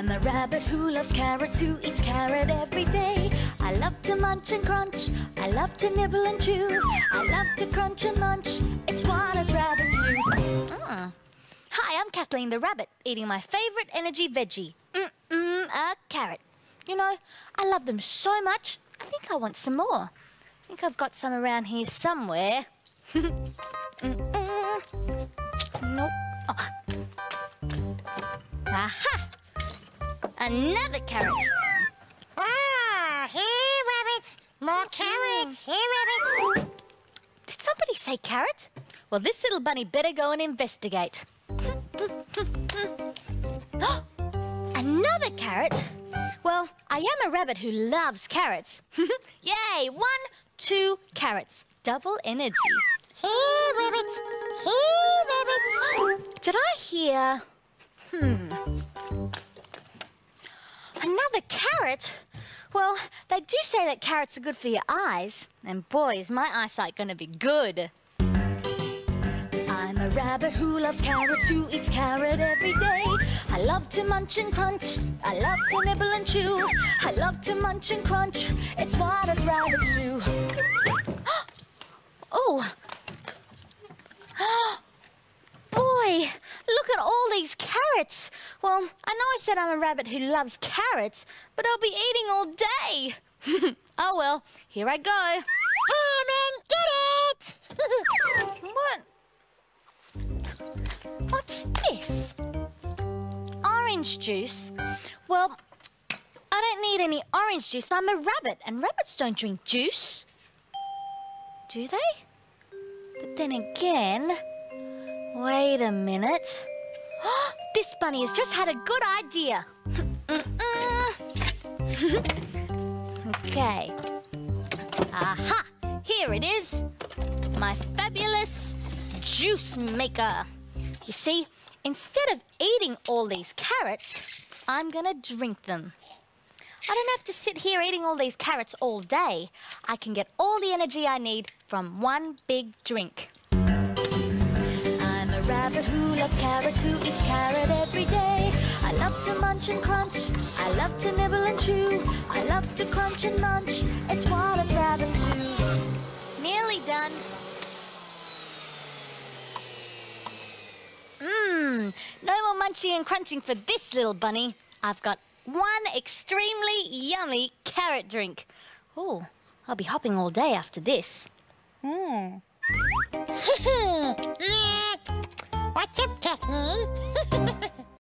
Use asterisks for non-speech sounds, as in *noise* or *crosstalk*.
I'm a rabbit who loves carrots, who eats carrot every day. I love to munch and crunch, I love to nibble and chew. I love to crunch and munch, it's what us rabbits do. Mm. Hi, I'm Kathleen the rabbit, eating my favourite energy veggie. Mm-mm, a carrot. You know, I love them so much, I think I want some more. I think I've got some around here somewhere. *laughs* Mm-mm. Nope. Oh. Aha! Another carrot. Ah, here, rabbits. More carrots. Here, rabbits. Did somebody say carrot? Well, this little bunny better go and investigate. *gasps* Another carrot? Well, I am a rabbit who loves carrots. *laughs* Yay! One, two carrots. Double energy. Here, rabbits. Here, rabbits. *gasps* Did I hear... Hmm... Another carrot? Well, they do say that carrots are good for your eyes. And boy, is my eyesight to be good. I'm a rabbit who loves carrots, who eats carrot every day. I love to munch and crunch. I love to nibble and chew. I love to munch and crunch. It's what us rabbits do. *gasps* oh! *gasps* Boy, look at all these carrots. Well, I know I said I'm a rabbit who loves carrots, but I'll be eating all day. *laughs* oh well, here I go. Come and get it. *laughs* what? What's this? Orange juice? Well, I don't need any orange juice. I'm a rabbit, and rabbits don't drink juice. Do they? But then again... Wait a minute. This bunny has just had a good idea. *laughs* okay. Aha! Here it is. My fabulous juice maker. You see, instead of eating all these carrots, I'm gonna drink them. I don't have to sit here eating all these carrots all day. I can get all the energy I need from one big drink. Rabbit who loves carrots, who eats carrot every day. I love to munch and crunch. I love to nibble and chew. I love to crunch and munch. It's what us rabbits do. Nearly done. Mmm, no more munching and crunching for this little bunny. I've got one extremely yummy carrot drink. Oh, I'll be hopping all day after this. Hmm. Kathleen?